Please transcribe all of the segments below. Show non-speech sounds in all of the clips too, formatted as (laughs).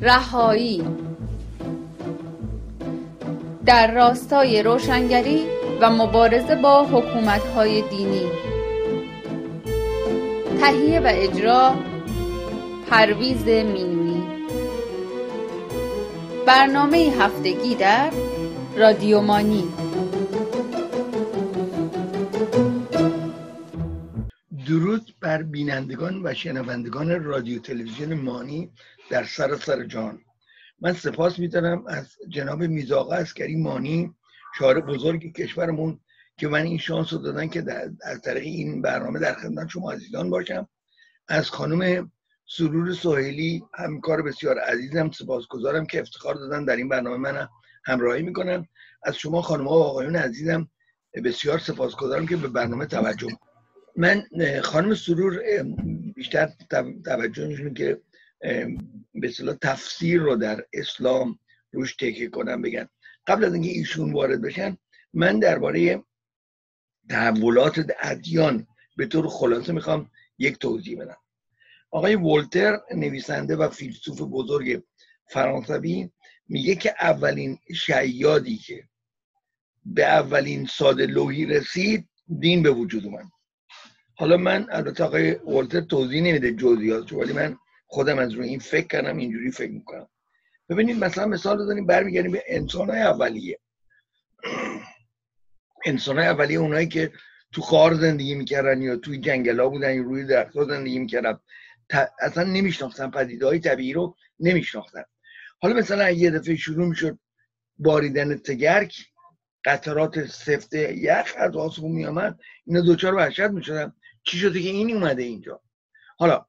رهایی. در راستای روشنگری و مبارزه با حکومت‌های دینی. تهیه و اجرا پرویز مینوی برنامه هفتگی در رادیومانی درود بر بینندگان و شنوندگان رادیو تلویزیون مانی. در سراسر جهان من سپاس میدارم از جناب میزاقه اسکری مانی شاعر بزرگ کشورمون که من این شانس رو دادن که از طریق این برنامه در خدمت شما عزیزان باشم. از خانم سرور سهیلی همکار بسیار عزیزم سپاسگزارم که افتخار دادن در این برنامه من همراهی می‌کنم از شما خانم و آقایون عزیزم بسیار سپاسگزارم که به برنامه توجه من خانم سرور بیشتر توجه میشون که به اصطلاح تفسیر رو در اسلام روش تکیه کنم بگن. قبل از اینکه ایشون وارد بشن من درباره تحولات ادیان به طور خلاصه می‌خوام یک توضیح بدم. آقای ولتر نویسنده و فیلسوف بزرگ فرانسوی میگه که اولین شیادی که به اولین ساده لوحی رسید دین به وجود اومد. حالا من البته آقای ولتر توضیح نمیده جزئیات ولی من خودم از روی این فکر کردم اینجوری فکر می‌کنم. ببینید مثلا مثال بزنیم برمیگردیم به انسان های اولیه. انسان های اولیه اونایی که تو خار زندگی می‌کردن یا توی جنگل ها بودن یا روی درخت زندگی می‌کردن. اصلا نمیشناختن پدیده های طبیعی رو نمیشناختن. حالا مثلا یه دفعه شروع می‌شد باریدن تگرک قطرات سفت یخ از آسمون میامد اینا دوچار وحشت می‌شدن. چی شده که این اومده اینجا؟ حالا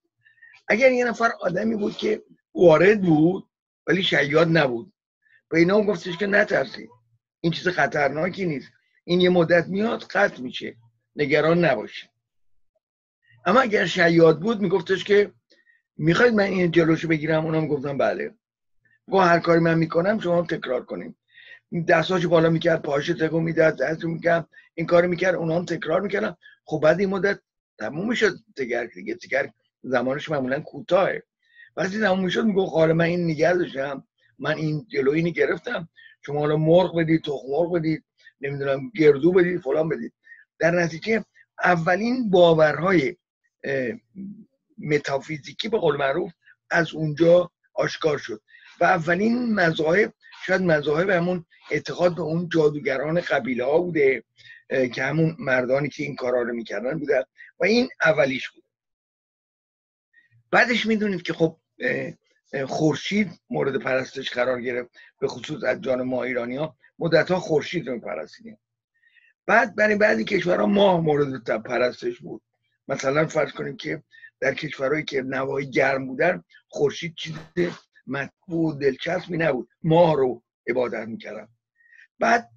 اگر یه نفر آدمی بود که وارد بود ولی شیاد نبود. به اینا گفتش که نترسید. این چیز خطرناکی نیست. این یه مدت میاد قطع میشه. نگران نباشید. اما اگر شیاد بود میگفتش که می‌خواید من این جلوشو بگیرم؟ اونم گفتم بله. با هر کاری من می‌کنم شما تکرار کنیم دستاشو بالا می‌کرد پاهاش تکون می‌داد دستو می‌کرد این کارو می‌کرد اونا هم تکرار می‌کردم خب بعد این مدت تموم می‌شد. تگرک دیگه تگرک زمانش معمولا کوتاهه. وقتی تموم می‌شد میگو حالا من این نگه داشتم من این جلو اینی گرفتم. شما حالا مرغ بدید تخم مرغ بدید نمی‌دونم گردو بدید فلان بدید. در نتیجه اولین باورهای متافیزیکی به قول معروف از اونجا آشکار شد. و اولین مذاهب شاید مذاهب همون اعتقاد به اون جادوگران قبیله ها بوده که همون مردانی که این کارا رو می‌کردن بودن. و این اولیش بود. بعدش می‌دونید که خب خورشید مورد پرستش قرار گرفت به خصوص از جان ما ایرانی ها مدت ها خورشید رو پرستیدیم بعد برای بعضی کشورها ماه مورد پرستش بود. مثلا فرض کنیم که در کشورهایی که نوایی گرم بودن خورشید چیز مطبوع دلچسبی نبود. ماه رو عبادت می‌کردن. بعد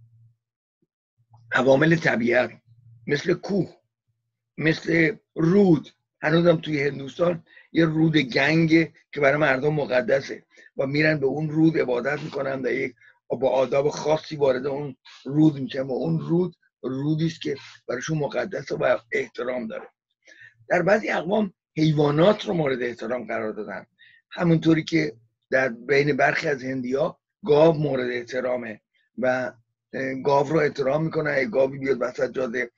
عوامل طبیعت مثل کوه مثل رود هنوزم توی هندوستان یه رود گنگ که برای مردم مقدسه و میرن به اون رود عبادت می‌کنن و یک با آداب خاصی وارد اون رود میشن و اون رود رودی است که برایشون مقدسه و احترام داره. در بعضی اقوام حیوانات رو مورد احترام قرار دادن. همونطوری که در بین برخی از هندیا گاو مورد احترامه و گاو رو احترام می‌کنه. اگه گاوی بیاد وسط جاده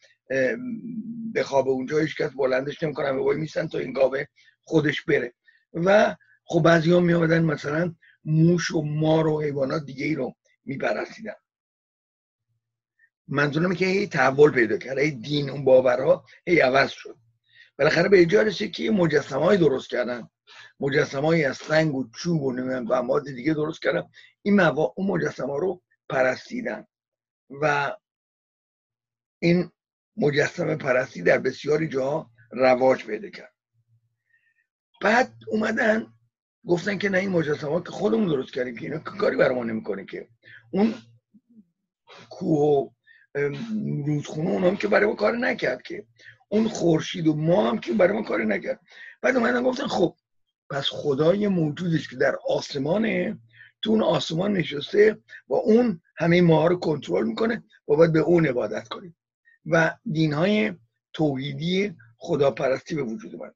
بخوابه اونجا هیچ کس بلندش نمی‌کنن و وای میسن تا این گاوه خودش بره. و خب بعضی ها میامدن مثلا موش و مار و حیوانات دیگه ای رو میپرستیدن. منظورم که هی تحول پیدا کرد هی دین اون باورها هی عوض شد. بالاخره به ایجا رسید که مجسمه درست کردن. مجسمه از سنگ و چوب و و مواد دیگه درست کردن. این موا... اون مجسمه رو پرستیدن. و این مجسمه پرستی در بسیاری جاها رواج پیدا کرد. بعد اومدن گفتن که نه این مجسمه که خودمون درست کردیم که اینا کاری برای ما نمی‌کنه که. اون کوه و رودخونه اونام که برای ما کار نکرد که. اون خورشید و ما هم که برای ما کاری نکرد. بعد اومدن گفتن خب پس خدای موجودش که در آسمانه تو اون آسمان نشسته و اون همه ما رو کنترل می‌کنه و باید به اون عبادت کنیم. و دین های توحیدی خداپرستی به وجود اومد.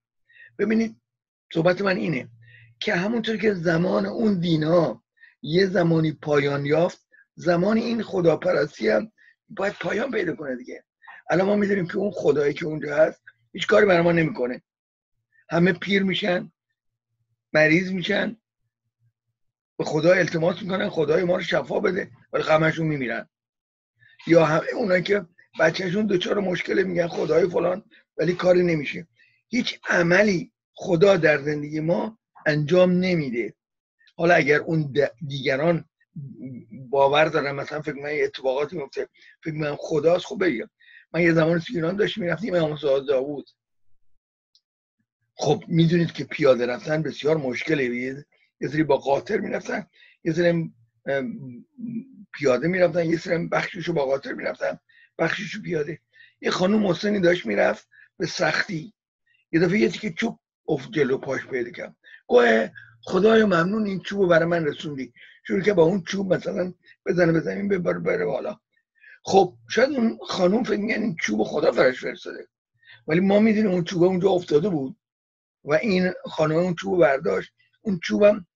ببینید صحبت من اینه که همونطور که زمان اون دینا یه زمانی پایان یافت زمان این خداپرستی هم باید پایان پیدا کنه دیگه. الان ما می‌دونیم که اون خدایی که اونجا هست هیچ کاری برای ما نمی‌کنه. همه پیر میشن مریض میشن به خدا التماس می‌کنن خدای ما رو شفا بده ولی همشون میمیرن. یا همه اونایی که بچهشون دچار مشکل میگن خدای فلان ولی کاری نمیشه. هیچ عملی خدا در زندگی ما انجام نمیده. حالا اگر اون دیگران باور دارن مثلا فکر من اتفاقاتی میفته فکر من خداست خب بگم من یه زمان ایران داشت می‌رفتیم امام داوود. خب می‌دونید که پیاده رفتن بسیار مشکله. یه سری با قاطر می‌رفتن یه سری پیاده می‌رفتن یه سری بخشیشو با قاطر می‌رفتن. بخشیشو پیاده یه خانم محسنی داشت می‌رفت به سختی. یه دفعه یه که چوب افت جلو پاش پیدا کرد. گوه خدای ممنون این چوب برای من رسوندی. شروع که با اون چوب مثلا بزنه به زمین ببره بره بالا. خب شاید اون خانوم فکر میگن این چوب خدا فرش فرستاده. ولی ما می‌دونیم اون چوب اونجا افتاده بود و این خانم اون چوب برداشت. اون چوبم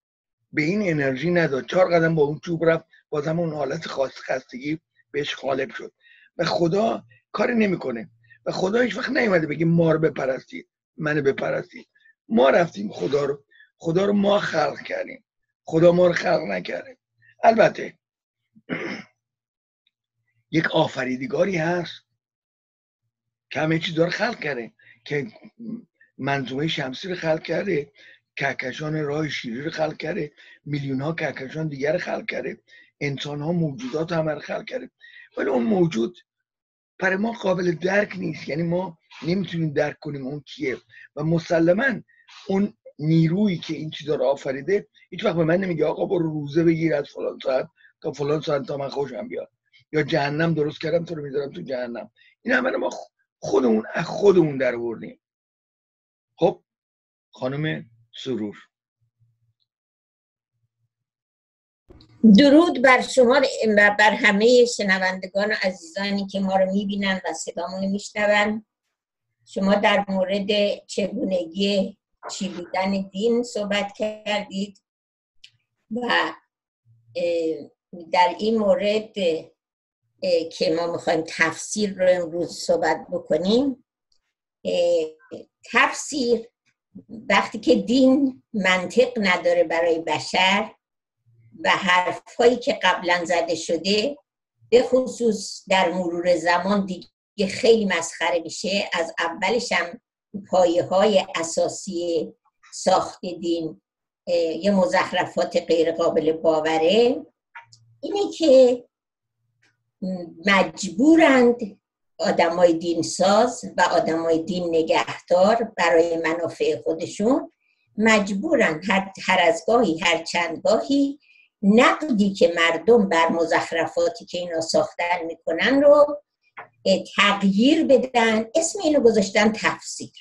به این انرژی نداد. چهار قدم با اون چوب رفت. بازم اون حالت خاص خستگی بهش غالب شد. و خدا کاری نمی‌کنه. و خدا هیچ وقت نیومده بگه ما رو بپرستید منو بپرستید. ما رفتیم خدا رو خدا رو ما خلق کردیم. خدا ما رو خلق نکرده. البته (clears throat) یک آفریدگاری هست که همه چیز داره خلق کرده. که منظومه شمسی رو خلق کرده کهکشان راه شیری رو خلق کرده میلیون ها کهکشان دیگر خلق کرده انسان ها موجودات همه رو خلق کرده. ولی اون موجود برای ما قابل درک نیست. یعنی ما نمی‌تونیم درک کنیم اون کیه. و مسلما اون نیرویی که این چیزا رو آفریده هیچ وقت به من نمیگه آقا برو روزه بگیر از فلان ساعت تا فلان ساعت تا من خوشم بیاد. یا جهنم درست کردم تو رو می‌ذارم تو جهنم. این همه ما خودمون از خودمون در خب خانم سرور. درود بر شما و بر همه شنوندگان و عزیزانی که ما رو می‌بینن و صدامون میشنون. شما در مورد چگونگی چیدن دین صحبت کردید و در این مورد که ما می‌خوایم تفسیر رو امروز صحبت بکنیم تفسیر وقتی که دین منطق نداره برای بشر و حرفهایی که قبلا زده شده به خصوص در مرور زمان دیگه خیلی مسخره میشه. از اولش هم پایه های اساسی ساخت دین یه مزخرفات غیر قابل باوره. اینه که مجبورند آدمای دین ساز و آدمای دین نگهدار برای منافع خودشون مجبورن هر, هر از گاهی هر چند گاهی نقدی که مردم بر مزخرفاتی که اینا ساختن می‌کنن رو تغییر بدن. اسم اینو گذاشتن تفسیر.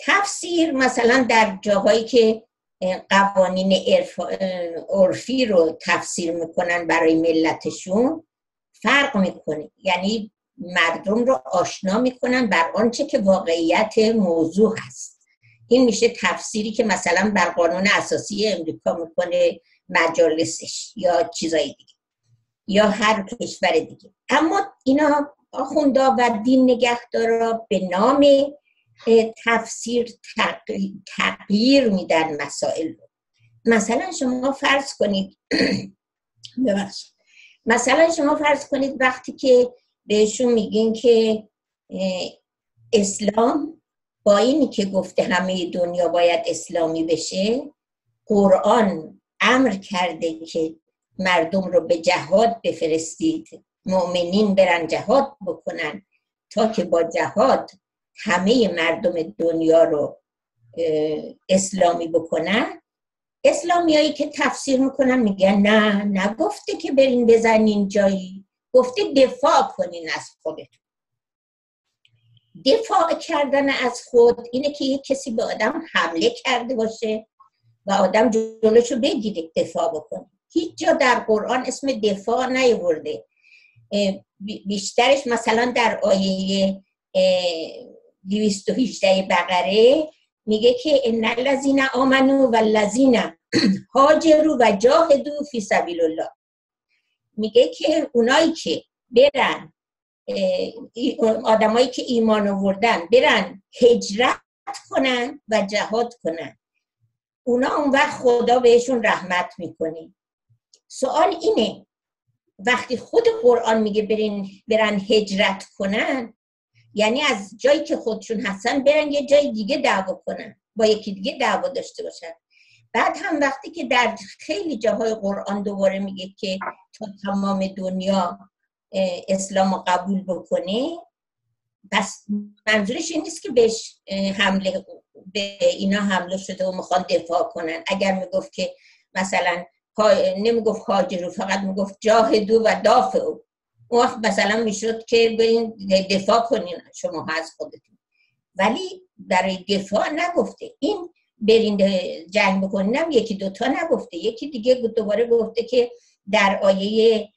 تفسیر مثلا در جاهایی که قوانین عرفی رو تفسیر می‌کنن برای ملتشون فرق می‌کنه. یعنی مردم رو آشنا می‌کنن بر آنچه که واقعیت موضوع هست. این میشه تفسیری که مثلا بر قانون اساسی امریکا می‌کنه. مجالسش یا چیزایی دیگه یا هر کشور دیگه. اما اینا آخوندا و دین نگهدارا به نام تفسیر تغییر میدن مسائل رو. مثلا شما فرض کنید (clears throat) ببخشید. مثلا شما فرض کنید وقتی که بهشون میگین که اسلام با اینی که گفته همه دنیا باید اسلامی بشه قرآن امر کرده که مردم رو به جهاد بفرستید. مؤمنین برن جهاد بکنن تا که با جهاد همه مردم دنیا رو اسلامی بکنن. اسلامیایی که تفسیر می‌کنن میگن نه نگفته که برین بزنین جایی. گفته دفاع کنین از خودتون. دفاع کردن از خود اینه که یک کسی به آدم حمله کرده باشه. و آدم جلوشو بگیره دفاع بکنه. هیچ جا در قرآن اسم دفاع نیورده. بیشترش مثلا در آیه 218 بقره میگه که ان الذین آمنو و الذین (clears throat) هاجروا و جاهدوا فی سبیل الله میگه که اونایی که برن آدمایی که ایمان آوردن برن هجرت کنن و جهاد کنن. اونا اون وقت خدا بهشون رحمت می‌کنه. سوال اینه وقتی خود قرآن میگه برین برن هجرت کنن یعنی از جایی که خودشون هستن برن یه جای دیگه دعوا کنن با یکی دیگه دعوا داشته باشن. بعد هم وقتی که در خیلی جاهای قرآن دوباره میگه که تا تمام دنیا اسلام رو قبول بکنه پس منظورش این نیست که بهش حمله به اینا حمله شده و می‌خوان دفاع کنن. اگر می‌گفت که مثلا نمی‌گفت هاجرو فقط می‌گفت جاهدو و دافعو اون وقت مثلا می‌شد که برین دفاع کنین شما از خودتون. ولی برای دفاع نگفته. این برین جنگ بکنینم یکی دوتا نگفته. یکی دیگه دوباره گفته که در آیه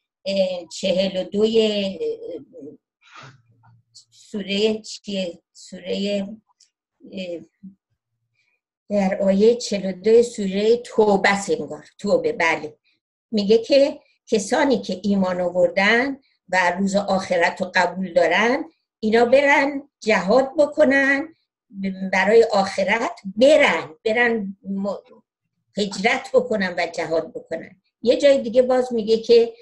چهل و دوی سوره چیه؟ سوره در آیه 42 سوره توبه سنگار توبه بله. میگه که کسانی که ایمان آوردن و روز آخرت رو قبول دارن اینا برن جهاد بکنن برای آخرت برن برن هجرت بکنن و جهاد بکنن. یه جای دیگه باز میگه که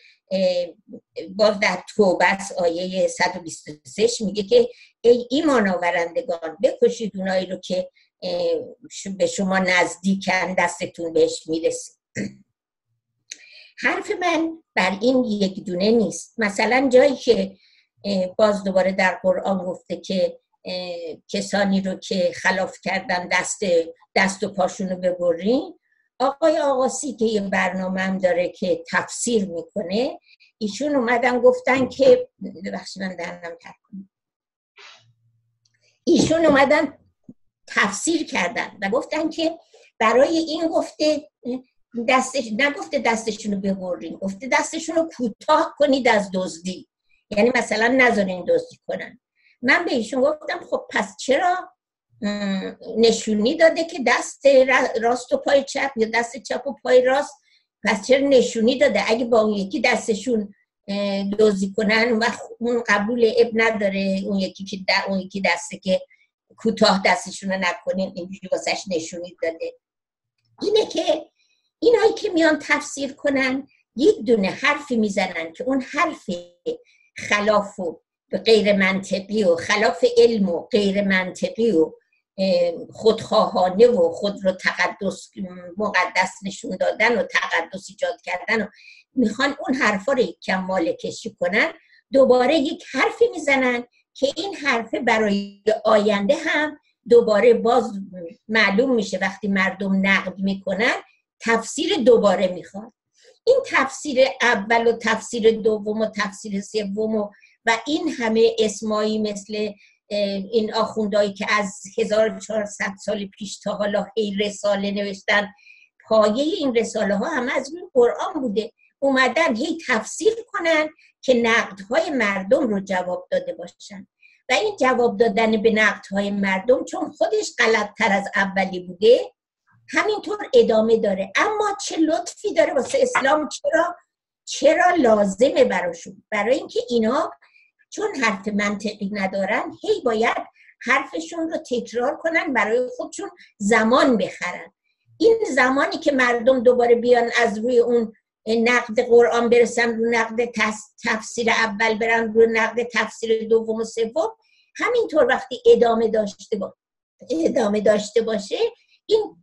باز در توبت آیه 123 میگه که ای ایمان آورندگان بکشید اونایی رو که به شما نزدیکن دستتون بهش می‌رسه. حرف من بر این یک دونه نیست. مثلا جایی که باز دوباره در قرآن گفته که کسانی رو که خلاف کردن دست دست و پاشون رو ببرین. آقای آقاسی که یه برنامه هم داره که تفسیر می‌کنه ایشون اومدن گفتن که ببخشید من درنم ایشون اومدن تفسیر کردن و گفتن که برای این گفته دستش نگفته دستشون رو ببرین گفته دستشون رو کوتاه کنید از دزدی. یعنی مثلا نذارین دزدی کنن. من به ایشون گفتم خب پس چرا نشونی داده که دست راست و پای چپ یا دست چپ و پای راست؟ پس چرا نشونی داده؟ اگه با اون یکی دستشون دوزی کنن و اون قبول اب نداره اون یکی که اون یکی دسته که کوتاه دستشون رو نکنین اینجوری واسش نشونی داده. اینه که اینایی که میان تفسیر کنن یک دونه حرفی می‌زنن که اون حرف خلاف و غیر منطقی و خلاف علم و غیر منطقی و خودخواهانه و خود رو تقدس مقدس نشون دادن و تقدس ایجاد کردن و می‌خوان اون حرفا رو کم مال کشی کنن دوباره یک حرفی می‌زنن که این حرفه برای آینده هم دوباره باز معلوم میشه وقتی مردم نقد می‌کنن تفسیر دوباره می‌خواد. این تفسیر اول و تفسیر دوم و تفسیر سوم و, و این همه اسمایی مثل این آخوندهایی که از 1400 سال پیش تا حالا هی رساله نوشتن. پایه این رساله ها هم از روی قرآن بوده. اومدن هی تفسیر کنن که نقدهای مردم رو جواب داده باشن. و این جواب دادن به نقدهای مردم چون خودش غلطتر از اولی بوده همینطور ادامه داره. اما چه لطفی داره واسه اسلام چرا چرا لازمه براشون؟ برای اینکه اینا چون حرف منطقی ندارن هی باید حرفشون رو تکرار کنن برای خودشون زمان بخرن. این زمانی که مردم دوباره بیان از روی اون نقد قرآن برسن رو نقد تفسیر اول برن رو نقد تفسیر دوم و سوم. همینطور وقتی ادامه داشته با ادامه داشته باشه این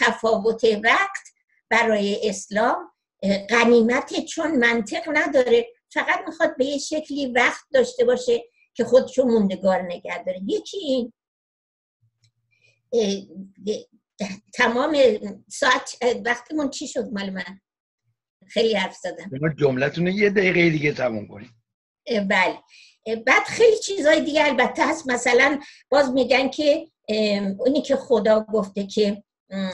تفاوت وقت برای اسلام غنیمت چون منطق نداره. فقط می‌خواد به یه شکلی وقت داشته باشه که خودشو موندگار نگه داره. یکی این تمام ساعت وقتمون چی شد مال من؟ خیلی حرف زدم. جملتون یه دقیقه دیگه تموم کنیم. بله. بعد خیلی چیزهای دیگه البته هست. مثلا باز میگن که اونی که خدا گفته که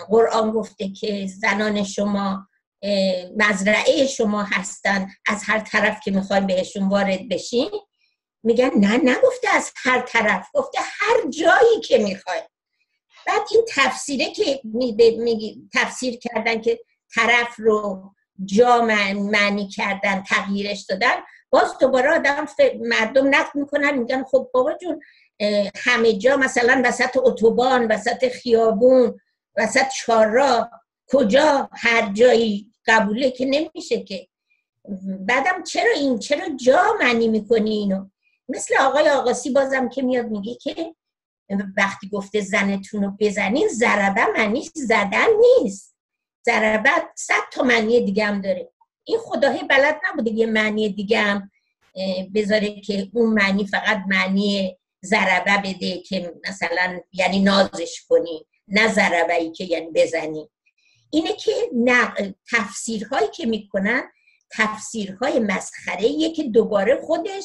قرآن گفته که زنان شما مزرعه شما هستن از هر طرف که می‌خوایم بهشون وارد بشین. میگن نه نگفته از هر طرف گفته هر جایی که می‌خوای. بعد این تفسیره که میگی تفسیر کردن که طرف رو جا معنی کردن تغییرش دادن باز دوباره آدم مردم نقد می‌کنن میگن خب بابا جون همه جا مثلا وسط اتوبان وسط خیابون وسط چهارراه کجا؟ هر جایی قبوله که نمیشه که. بعدم چرا این؟ چرا جا معنی می‌کنی اینو؟ مثل آقای آقاسی بازم که میاد میگه که وقتی گفته زنتون رو بزنین ضربه معنی زدن نیست. ضربه صد تا معنی دیگه هم داره. این خداه بلد نبوده یه معنی دیگه هم بذاره که اون معنی فقط معنی ضربه بده که مثلا یعنی نازش کنی نه ضربه که یعنی بزنی. اینه که تفسیرهایی که می‌کنن تفسیرهای مسخره که دوباره خودش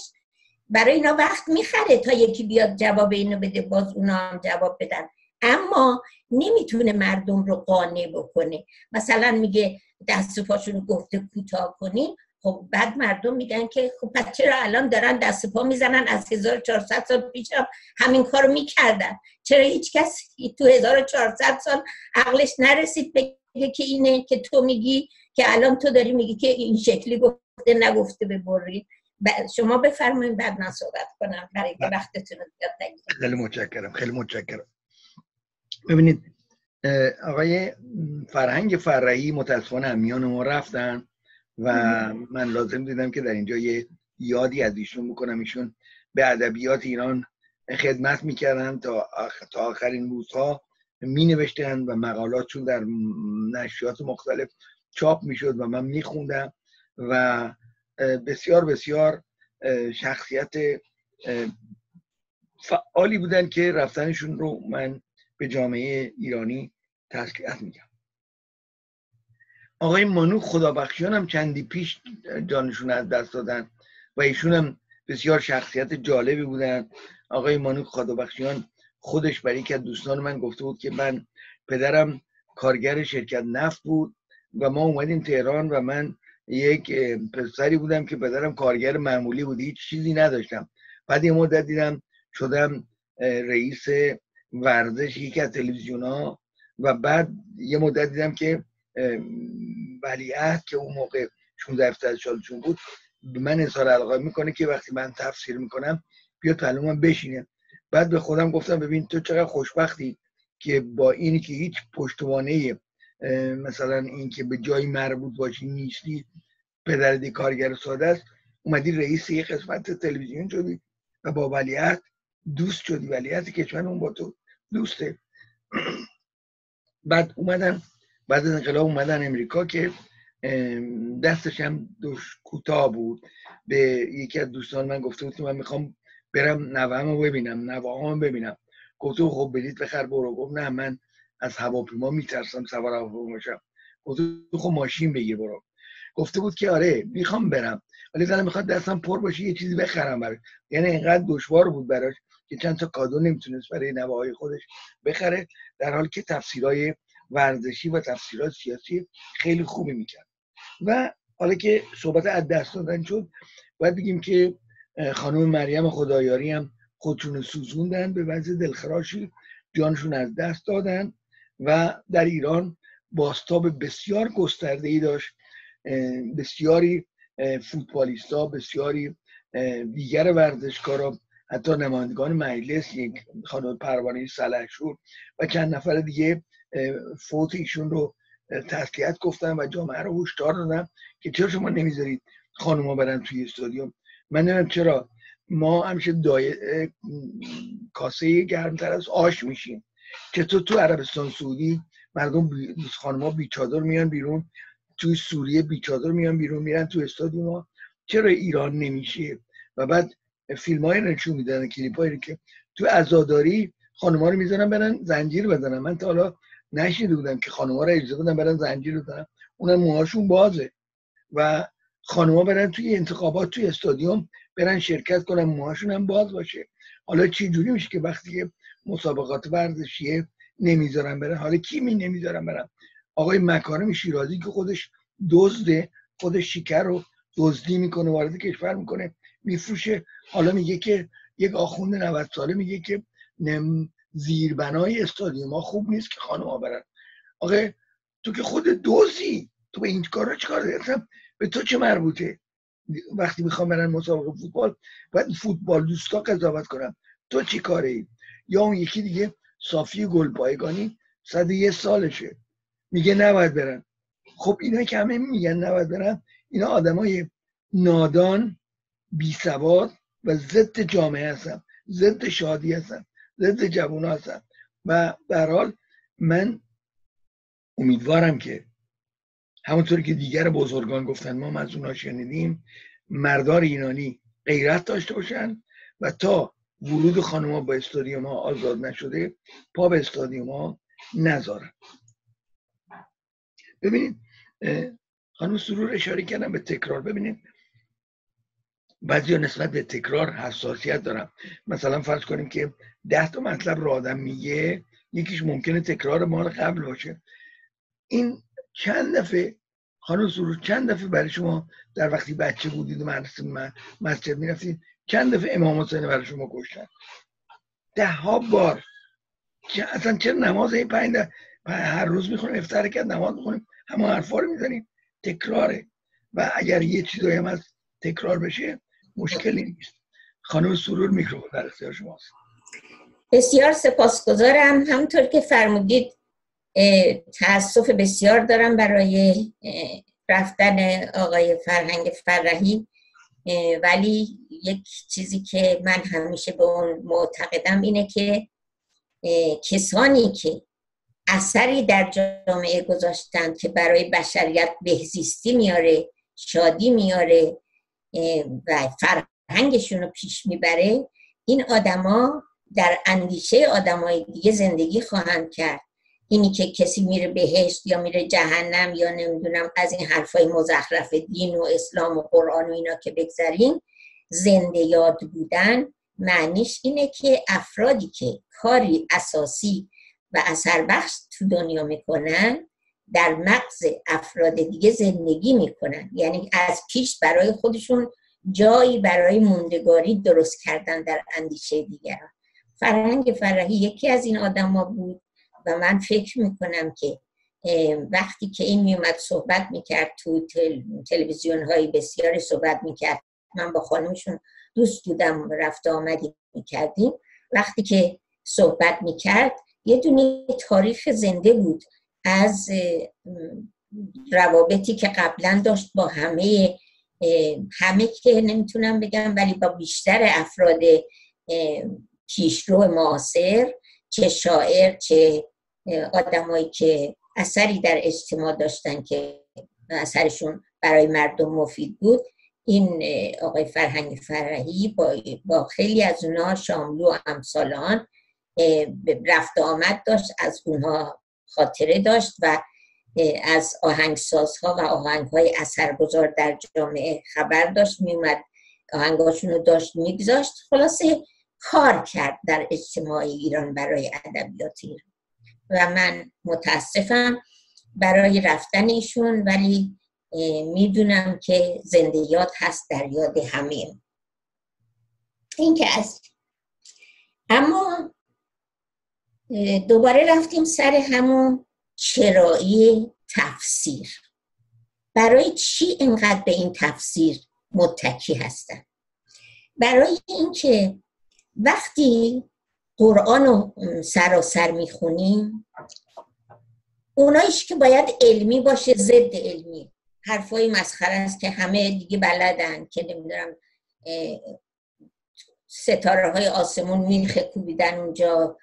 برای اینا وقت می‌خره تا یکی بیاد جواب اینو بده باز اونا هم جواب بدن. اما نمی‌تونه مردم رو قانع بکنه. مثلا میگه دست پاشون گفته کوتاه کنین خب بعد مردم میگن که خب پس چرا الان دارن دست پا می‌زنن؟ از 1400 سال پیش هم همین کارو می‌کردن. چرا هیچ کس تو 1400 سال عقلش نرسید بگه که اینه که تو میگی که الان تو داری میگی که این شکلی گفته نگفته به بری شما بفرمایید بعد من صحبت کنم برای بله. وقتتون رو خیلی متشکرم خیلی متشکرم. ببینید آقای فرهنگ فرعی متاسفانه همیان ما رفتن و من لازم دیدم که در اینجا یه یادی از ایشون بکنم. ایشون به ادبیات ایران خدمت می‌کردن تا, تا آخرین روزها می نوشتن و مقالاتشون در نشریات مختلف چاپ می‌شد و من میخوندم و بسیار بسیار شخصیت فعالی بودن که رفتنشون رو من به جامعه ایرانی تسلیت میگم. آقای مانو خدابخشیان هم چندی پیش جانشون از دست دادن و ایشون هم بسیار شخصیت جالبی بودن. آقای مانو خدابخشیان خودش برای که دوستان من گفته بود که من پدرم کارگر شرکت نفت بود و ما اومدیم تهران و من یک پسری بودم که پدرم کارگر معمولی بود هیچ چیزی نداشتم. بعد یه مدت دیدم شدم رئیس ورزش یکی از تلویزیون ها و بعد یه مدت دیدم که ولیعهد که اون موقع 16 17 سالشون بود به من اظهار علاقه می‌کنه که وقتی من تفسیر می‌کنم بیا تعلیم بشینه. بعد به خودم گفتم ببین تو چقدر خوشبختی که با اینی که هیچ پشتوانه مثلا اینکه به جایی مربوط باشی نیستی پدر کارگر ساده است اومدی رئیس یه قسمت تلویزیون شدی و با ولیعت دوست شدی. ولیعت کشور اون با تو. دوسته بعد اومدن بعد از انقلاب اومدن امریکا که دستش هم دوش کوتاه بود. به یکی از دوستان من گفته بود من می‌خوام برم نوامو ببینم نواهامو ببینم. گفته خب بلیت بخر برو. گفت نه من از هواپیما میترسم سوار هواپیما باشم. گفته خب ماشین بگیر برو. گفته بود که آره می‌خوام برم. ولی دلم می‌خواد دستم پر باشه یه چیزی بخرم براش یعنی اینقدر دشوار بود براش. که چند تا کادو نمی‌تونست برای نواهای خودش بخره در حالی که تفسیرهای ورزشی و تفسیرات سیاسی خیلی خوبی می‌کرد. و حالا که صحبت از دست دادن شد باید بگیم که خانم مریم خدایاری هم خودشون سوزوندن به وضع دلخراشی جانشون از دست دادن و در ایران باستاب بسیار گسترده ای داشت بسیاری فوتبالیستا بسیاری دیگر ورزشکارا حتی نمایندگان مجلس یک خانم پروانه سلحشور و چند نفر دیگه فوت ایشون رو تسلیت گفتن و جامعه رو هشدار دادن که چرا شما نمی‌ذارید خانوما برن توی استادیوم؟ من نمی‌دونم چرا. ما همیشه دای... کاسه گرمتر از آش میشیم. چطور تو عربستان سعودی مردم خانوما بیچادر میان بیرون توی سوریه بیچادر میان بیرون میرن تو استادیوم چرا ایران نمیشه؟ و بعد فیلم های نشون میدن کلیپ که تو ازاداری خانوما رو می‌زنن برن زنجیر بزنن. من تا حالا نشیده بودم که خانوما رو اجازه بدن برن زنجیر بزنن. اونم موهاشون بازه و خانوما برن توی انتخابات توی استادیوم برن شرکت کنن موهاشون هم باز باشه. حالا چی جوری میشه که وقتی که مسابقات ورزشیه نمی‌ذارن برن؟ حالا کی می نمی‌ذارن برن؟ آقای مکارم شیرازی که خودش دزده خودش شکر رو دزدی می‌کنه وارد کشور می‌کنه. میفروشه. حالا میگه که یک آخوند 90 ساله میگه که زیربنای استادیوم ها خوب نیست که خانم ها برن. آقا تو که خود دوزی تو به این کارا چیکار داری؟ به تو چه مربوطه؟ وقتی می‌خوام برن مسابقه فوتبال باید فوتبال دوستا قضاوت کنم. تو چی کاره ای؟ یا اون یکی دیگه صافی گل پایگانی صد یه سالشه. میگه نباید برن. خب اینا که همه میگن نباید برن اینا آدمای نادان بی سواد و ضد جامعه هستن ضد شادی هستن ضد جوان هستن و حال من امیدوارم که همونطور که دیگر بزرگان گفتن ما از اونها شنیدیم مردار ایرانی غیرت داشته باشن و تا ورود خانمها با استادیوم ها آزاد نشده پا به استادیوم ها نذارن. ببینید خانم سرور اشاره کردم به تکرار. ببینید بعضی نسبت به تکرار حساسیت دارم مثلا فرض کنیم که ده تا مطلب رو آدم میگه یکیش ممکنه تکرار مال قبل باشه. این چند دفعه خانم سرور چند دفعه برای شما در وقتی بچه بودید و مسجد می‌رفتید چند دفعه امام حسین برای شما کشتن؟ ده ها بار اصلا چرا نماز این پنج هر روز می‌خونیم افتار کرد نماز می‌خونیم همه حرفا رو می‌زنیم؟ تکراره. و اگر یه چیزایی هم از تکرار بشه مشکلی نیست. خانم سرور میکروفون در اختیار شماست. بسیار سپاسگزارم. همونطور که فرمودید تاسف بسیار دارم برای رفتن آقای فرهنگ فرهی. ولی یک چیزی که من همیشه به اون معتقدم اینه که کسانی که اثری در جامعه گذاشتن که برای بشریت بهزیستی میاره شادی میاره و فرهنگشون رو پیش می‌بره این آدما در اندیشه آدمای دیگه زندگی خواهند کرد. اینی که کسی میره بهشت یا میره جهنم یا نمی‌دونم از این حرفای مزخرف دین و اسلام و قرآن و اینا که بگذاریم زنده یاد بودن معنیش اینه که افرادی که کاری اساسی و اثر بخش تو دنیا می‌کنن در مغز افراد دیگه زندگی می‌کنن. یعنی از پیش برای خودشون جایی برای موندگاری درست کردن در اندیشه دیگران. فرهنگ فرهی یکی از این آدما بود و من فکر می‌کنم که وقتی که این میومد صحبت می‌کرد تو تلویزیون های بسیاری صحبت می‌کرد. من با خانمشون دوست بودم رفت آمدی می‌کردیم. وقتی که صحبت می‌کرد یه دونه تاریخ زنده بود. از روابطی که قبلا داشت با همه همه که نمی‌تونم بگم ولی با بیشتر افراد پیشرو معاصر چه شاعر چه آدمایی که اثری در اجتماع داشتن که اثرشون برای مردم مفید بود این آقای فرهنگ فرهی با, با خیلی از اونها شاملو و امثالان رفت آمد داشت از اونها خاطره داشت و از آهنگسازها و آهنگهای اثرگذار در جامعه خبر داشت میومد آهنگاشون رو داشت میگذاشت خلاصه کار کرد در اجتماع ایران برای ادبیات ایران. و من متاسفم برای رفتن ایشون ولی می‌دونم که زنده یاد هست در یاد همه این که از اما دوباره رفتیم سر همون چرایی تفسیر. برای چی اینقدر به این تفسیر متکی هستن؟ برای اینکه وقتی قرآن رو سراسر می‌خونیم اونایش که باید علمی باشه ضد علمی. حرفای مسخره است که همه دیگه بلدن که نمی‌دونم ستاره های آسمون میخه کوبیدن اونجا.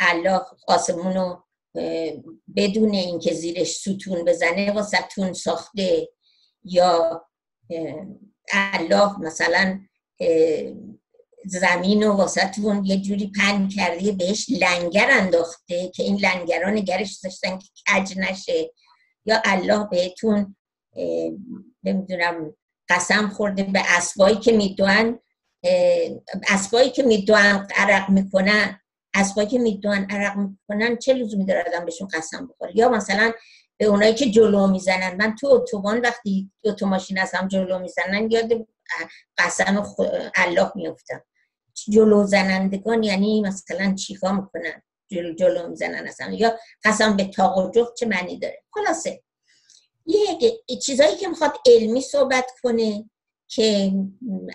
الله آسمون رو بدون اینکه زیرش ستون بزنه و ستون ساخته یا الله مثلا زمین و واسطون یه جوری پن کرده بهش لنگر انداخته که این لنگران نگرش داشتن که کج نشه. یا الله بهتون نمی‌دونم قسم خورده به اسبایی که می‌دونن اسبایی که می‌دونن عرق می‌کنن. اسبایی که می‌دونن عرق می‌کنن چه لزومی داره آدم بهشون قسم بخوره؟ یا مثلا به اونایی که جلو می‌زنن من تو اتوبان وقتی دو تا ماشین از هم جلو می‌زنن یاد قسم الله میفتم جلو زنندگان یعنی مثلا چیکار می‌کنن؟ جلو جلو می‌زنن اصلا یا قسم به تاق و چه معنی داره؟ خلاصه. یه چیزایی که می‌خواد علمی صحبت کنه که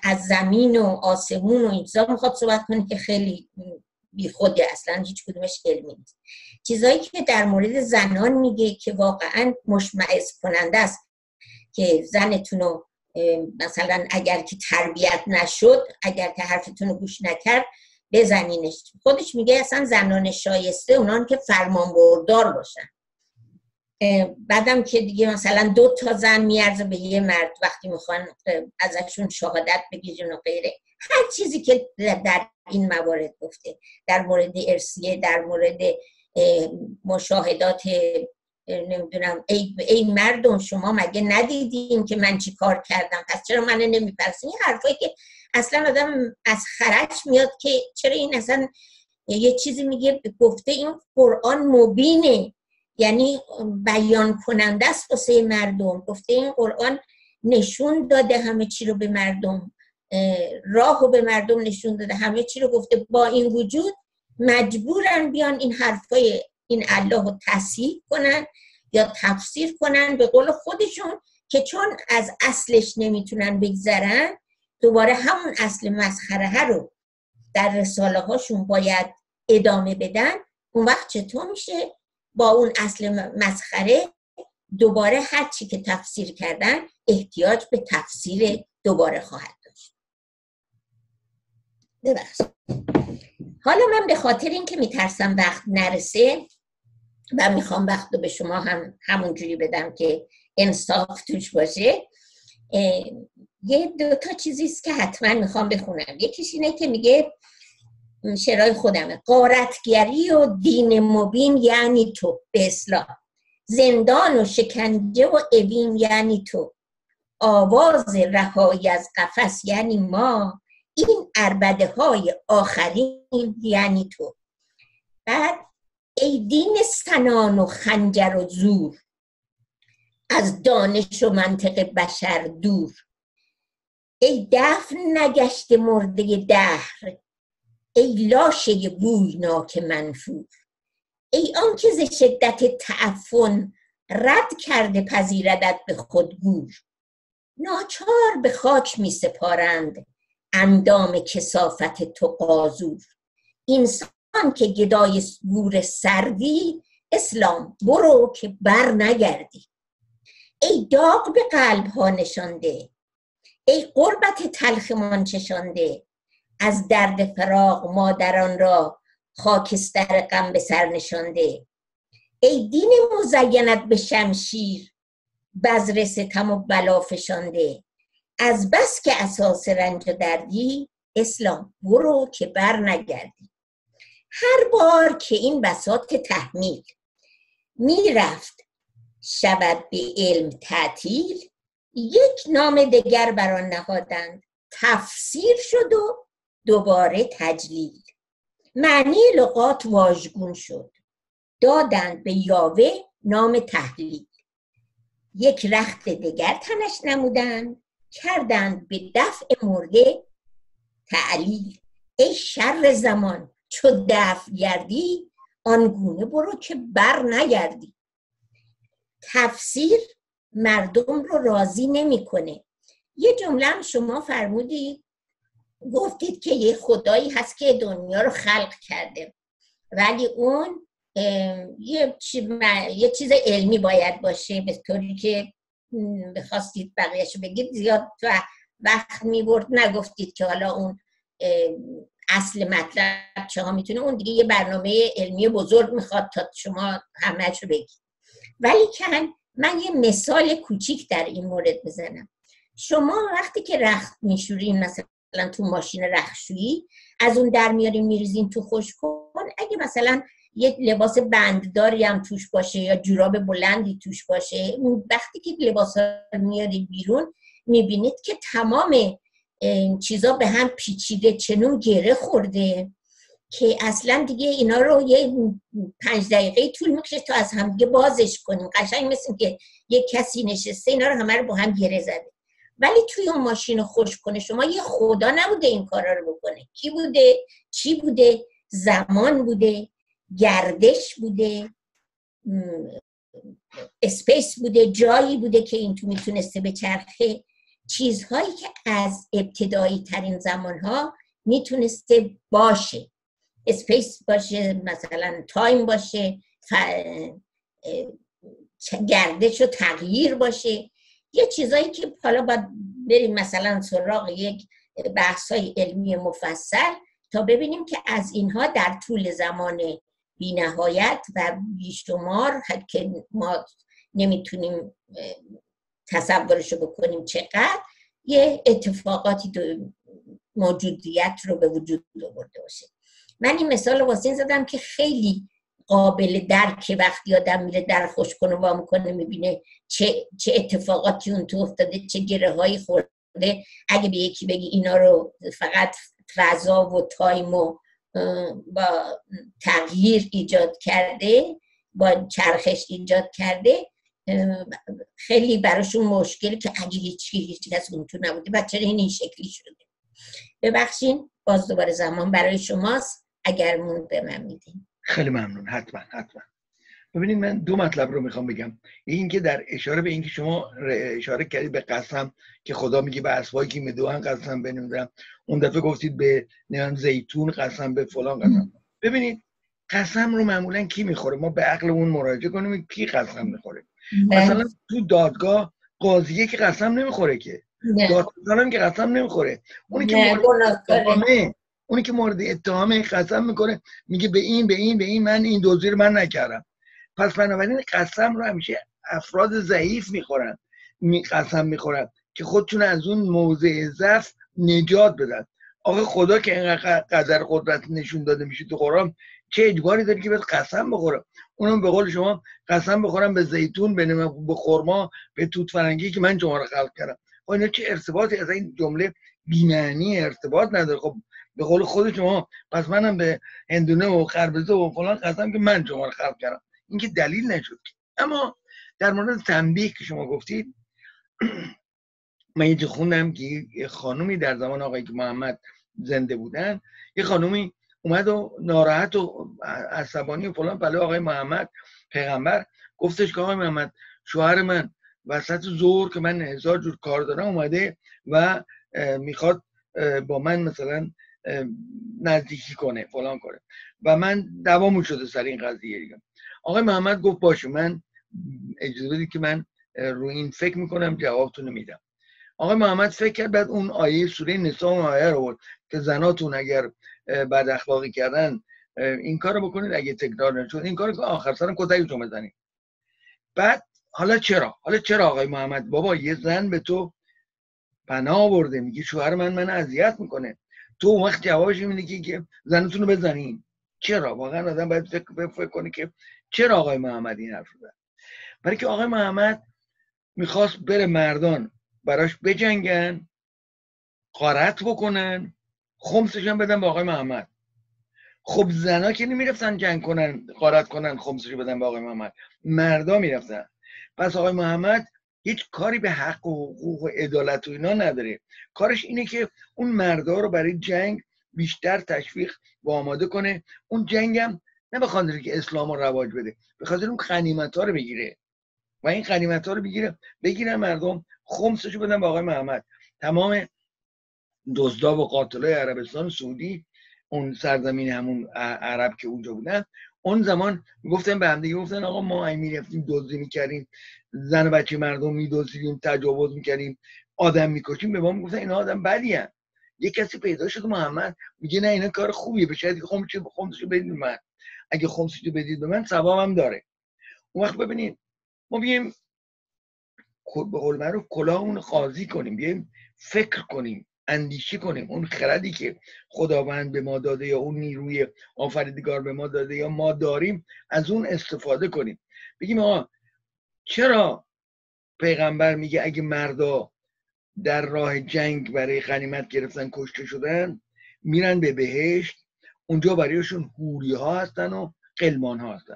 از زمین و آسمون و این می‌خواد صحبت کنه که خیلی بی خودی اصلا هیچ کدومش علمی نیست. چیزایی که در مورد زنان میگه که واقعا مشمعز کننده است که زنتون رو مثلا اگر که تربیت نشد اگر که حرفتون رو گوش نکرد بزنینش. خودش میگه اصلا زنان شایسته اونان که فرمان بردار باشن بعدم که دیگه مثلا دو تا زن میارزه به یه مرد وقتی می‌خوان ازشون شهادت بگیرن و غیره. هر چیزی که در این موارد گفته در مورد ارسیه در مورد مشاهدات نمی‌دونم ای, ای مردم شما مگه ندیدین که من چی کار کردم؟ پس چرا من نمی‌پرسین؟ این حرفایی که اصلا آدم از خرج میاد که چرا این اصلا یه چیزی میگه گفته این قرآن مبینه. یعنی بیان کننده است واسه مردم. گفته این قرآن نشون داده همه چی رو به مردم. راه رو به مردم نشون داده. همه چی رو گفته. با این وجود مجبورن بیان این حرفای این الله رو تصحیح کنن یا تفسیر کنن. به قول خودشون که چون از اصلش نمی‌تونن بگذرن دوباره همون اصل مسخره رو در رساله هاشون باید ادامه بدن. اون وقت چطور میشه؟ با اون اصل مسخره دوباره هر چی که تفسیر کردن احتیاج به تفسیر دوباره خواهد داشت حالا من به خاطر اینکه میترسم وقت نرسه و می‌خوام وقت رو به شما هم همونجوری بدم که انصاف توش باشه یه دو تا چیزیست که حتما می‌خوام بخونم. یکیش اینه که میگه شرای خودمه. قارتگری و دین مبین یعنی تو به اصلاح. زندان و شکنجه و اوین یعنی تو. آواز رهایی از قفس یعنی ما. این اربده های آخرین یعنی تو. بعد ای دین سنان و خنجر و زور از دانش و منطق بشر دور. ای دفن نگشت مرده دهر ای لاشه بویناک منفور. ای آنکه ز شدت تعفن رد کرده پذیردت به خود گور. ناچار به خاک می سپارند اندام کسافت تو قازور انسان که گدای گور سردی اسلام برو که بر نگردی. ای داغ به قلب ها نشانده. ای قربت تلخمان چشانده. از درد فراغ مادران را خاکستر غم به سر نشانده. ای دین مزینت به شمشیر بذر ستم و بلا فشانده. از بس که اساس رنج و دردی اسلام برو که بر نگردی. هر بار که این بساط تحمیل می‌رفت شود به علم تعطیل یک نام دیگر بر آن نهادند. تفسیر شد و دوباره تجلیل. معنی لغات واژگون شد. دادند به یاوه نام تحلیل. یک رخت دیگر تنش نمودند. کردند به دفع مرده تعلیل. ای شر زمان چو دفع گردی آنگونه برو که بر نگردی. تفسیر مردم رو راضی نمی‌کنه. یه جمله شما فرمودید گفتید که یه خدایی هست که دنیا رو خلق کرده. ولی اون یه, یه چیز علمی باید باشه به طوری که بخواستید بقیهشو بگید زیاد وقت می‌برد نگفتید که حالا اون اصل مطلب چه ها می‌تونه. اون دیگه یه برنامه علمی بزرگ می‌خواد تا شما همه رو بگید. ولی کن من یه مثال کوچیک در این مورد بزنم. شما وقتی که رخت میشورین مثلا تو ماشین رخشویی از اون در میاریم میریزین تو خوش کن. اگه مثلا یه لباس بندداری هم توش باشه یا جوراب بلندی توش باشه وقتی که لباس ها میارید بیرون می‌بینید که تمام چیزا به هم پیچیده چنون گره خورده که اصلا دیگه اینا رو یه پنج دقیقه طول می‌کشه تا از هم دیگه بازش کنیم. قشنگ مثل که یه کسی نشسته اینا رو همه رو با هم گره زده. ولی توی اون ماشین خوش کنه. شما یه خدا نبوده این کارا رو بکنه. کی بوده؟ چی بوده؟ زمان بوده. گردش بوده اسپیس بوده جایی بوده که این تو می‌تونسته به چرخه چیزهایی که از ابتدایی ترین زمان ها می‌تونسته باشه. space باشه مثلا time باشه گردش و تغییر باشه. یه چیزایی که حالا باید بریم مثلا سراغ یک بحث های علمی مفصل تا ببینیم که از اینها در طول زمان بینهایت و بیشمار که ما نمی‌تونیم تصورش رو بکنیم چقدر یه اتفاقاتی موجودیت رو به وجود آورده باشه. من این مثال واسه زدم که خیلی قابل درک وقتی آدم میره در خوش کنه و می‌کنه می‌بینه چه, چه اتفاقاتی اون تو افتاده چه گره هایی خورده. اگه به یکی بگی اینا رو فقط فضا و تایم و با تغییر ایجاد کرده با چرخش ایجاد کرده خیلی براشون مشکل که اگه هیچی هیچ کس اون تو نبوده چرا این این شکلی شده. ببخشین باز دوباره زمان برای شماست. اگر مون به من میدین. خیلی ممنون. حتما حتما. ببینید من دو مطلب رو می‌خوام بگم. این که در اشاره به اینکه شما اشاره کردید به قسم که خدا میگه به اسبایی که میدوهن قسم بنمیدم اون دفعه گفتید به نمی‌دونم زیتون قسم به فلان قسم. ببینید قسم رو معمولا کی می‌خوره؟ ما به عقلمون مراجعه کنیم کی قسم می‌خوره. مثلا تو دادگاه قاضیه که قسم نمی‌خوره که. دادگاه که قسم نمی‌خوره. اونی که مورد اونی که مورد اتهام قسم می‌کنه میگه به این به این به این من این دوزی رو من نکردم. پس بنابراین قسم رو همیشه افراد ضعیف می‌خورن می قسم می‌خورن که خودشون از اون موضع ضعف نجات بدن. آقا خدا که اینقدر قدر قدرت نشون داده میشه تو قرآن چه اجباری داری که بهت قسم بخوره؟ اونم به قول شما قسم بخورم به زیتون به به خرما به توت فرنگی که من شما رو خلق کردم. خب اینا چه ارتباطی؟ از این جمله بیمعنی ارتباط نداره. خب به قول خود شما پس منم به هندونه و خربزه و فلان قسم که من شما رو خلق کردم. این که دلیل نشد اما در مورد تنبیه که شما گفتید (clears throat) من یه خوندم که یه خانومی در زمان آقای محمد زنده بودن. یه خانومی اومد و ناراحت و عصبانی و فلان. بله آقای محمد پیغمبر گفتش که آقای محمد شوهر من وسط زور که من هزار جور کار دارم اومده و می‌خواد با من مثلا نزدیکی کنه فلان کنه. و من دوامو شده سر این قضیه دیگه. آقای محمد گفت باشه من اجازه بدید که من رو این فکر می‌کنم جوابتون میدم. آقای محمد فکر کرد بعد اون آیه سوره نساء اون آیه رو بود که زناتون اگر بد اخلاقی کردن این کارو بکنید اگه تکرار نشد. این کارو که آخر سرم کتکتون بزنید بعد حالا چرا؟ حالا چرا آقای محمد؟ بابا یه زن به تو پناه برده میگه شوهر من من اذیت می‌کنه. تو اون وقت جوابش میده که زنتون رو بزنین. چرا؟ واقعا آدم باید فکر, فکر کنه که چرا آقای محمد این حرف زد؟ برای که آقای محمد می‌خواست بره مردان براش بجنگن قارت بکنن خمسش هم بدن به آقای محمد. خب زنا که نمی‌رفتن جنگ کنن قارت کنن خمسش بدن به آقای محمد. مردا می‌رفتن. پس آقای محمد هیچ کاری به حق و حقوق و عدالت و اینا نداره. کارش اینه که اون مردا رو برای جنگ بیشتر تشویق و آماده کنه. اون جنگ هم نه به که اسلام رو رواج بده به اون غنیمت ها رو بگیره. و این غنیمت ها رو بگیره بگیرن مردم خمسشو بدن به آقای محمد. تمام دزدا و قاتلای عربستان سعودی اون سرزمین همون عرب که اونجا بودن اون زمان گفتن به همدیگه گفتن آقا ما ای می‌رفتیم دزدی می‌کردیم زن و بچه مردم میدزدیم تجاوز می‌کردیم آدم می‌کشیم به ما می‌گفتن اینا آدم بدی. یه کسی پیدا شد محمد میگه نه اینا کار خوبیه به شاید خمسشو بدید به من. اگه خمسشو بدید به من ثوابم داره. اون وقت ببینید ما بیایم به قول رو کلاهمون قاضی کنیم بیایم فکر کنیم اندیشه کنیم. اون خردی که خداوند به ما داده یا اون نیروی آفریدگار به ما داده یا ما داریم از اون استفاده کنیم. بگیم آقا چرا پیغمبر میگه اگه مردا در راه جنگ برای غنیمت گرفتن کشته شدن میرن به بهشت اونجا برایشون هوری ها هستن و قلمان ها هستن.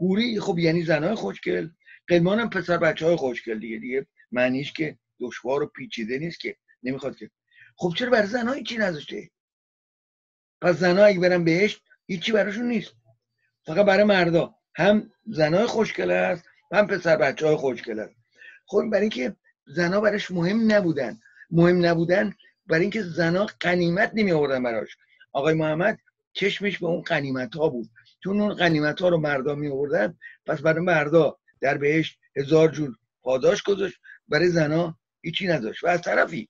هوری خب یعنی زنهای خوشگل قلمان هم پسر بچه های خوشگل دیگه دیگه معنیش که دشوار و پیچیده نیست که نمی‌خواد که. خب چرا برای زنها هیچی نذاشته؟ پس زنها اگه برن بهش هیچی براشون نیست. فقط برای مردا. هم زنای خوشگل است هم پسر بچه های خوشگل است. خب برای اینکه زنها براش مهم نبودن. مهم نبودن برای اینکه زنها قنیمت نمی آوردن براش. آقای محمد چشمش به اون قنیمت ها بود. چون اون قنیمت ها رو مردا می آوردن پس برای مردا در بهش هزار جور پاداش گذاشت برای زنا هیچی نداشت. و از طرفی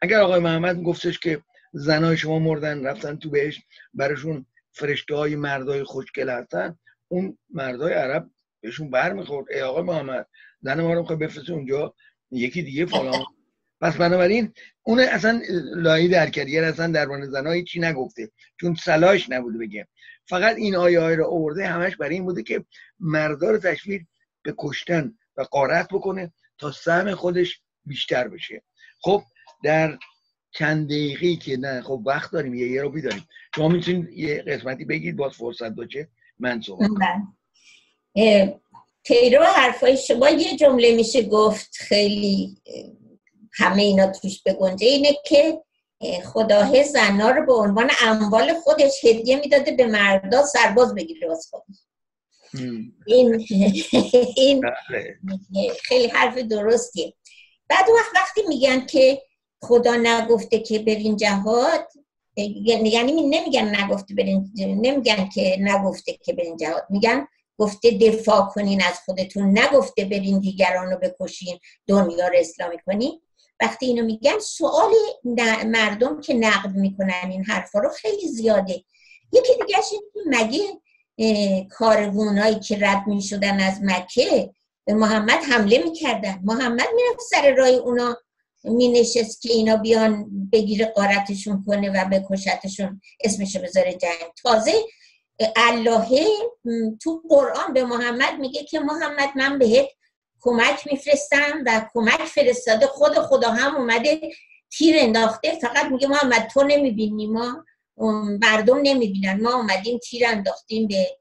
اگر آقای محمد گفتش که زنای شما مردن رفتن تو بهش براشون فرشته های مردای خوشگل هستن اون مردای عرب بهشون بر می‌خورد ای آقای محمد زن ما رو بفرست اونجا یکی دیگه فلان پس بنابراین اون اصلا لایی در کریر اصلا درباره زنها هیچی نگفته. چون سلاش نبوده بگه. فقط این آیه های رو آورده همش برای این بوده که مردا رو تشویر به کشتن و قارت بکنه تا سهم خودش بیشتر بشه. خب در چند دقیقی که نه خب وقت داریم یه یه رو بیداریم شما می‌تونید یه قسمتی بگید باز فرصت باشه من صحبت. پیرو حرفای شما یه جمله میشه گفت خیلی همه اینا توش بگنجه. اینه که خداه زنا رو به عنوان اموال خودش هدیه می‌داده به مردا سرباز بگیره واسه خودش. این (laughs) این. خیلی حرف درستیه. بعد وقت وقتی میگن که خدا نگفته که برین جهاد یعنی نمیگن نگفته برین نمیگن که نگفته که برین جهاد. میگن گفته دفاع کنین از خودتون. نگفته برین دیگران رو بکشین دنیا رو اسلامی کنین. وقتی اینو میگن سوال مردم که نقد می‌کنن این حرفا رو خیلی زیاده. یکی دیگه مگه کاروانایی که رد می‌شدن از مکه به محمد حمله می‌کردن؟ محمد می‌رفت سر رای اونا مینشست که اینا بیان بگیره قارتشون کنه و بکشتشون اسمشو بذاره جنگ. تازه الله تو قرآن به محمد میگه که محمد من بهت کمک میفرستم و کمک فرستاده خود خدا هم اومده تیر انداخته. فقط میگه محمد تو نمی‌بینی ما مردم نمی‌بینن. ما اومدیم تیر انداختیم به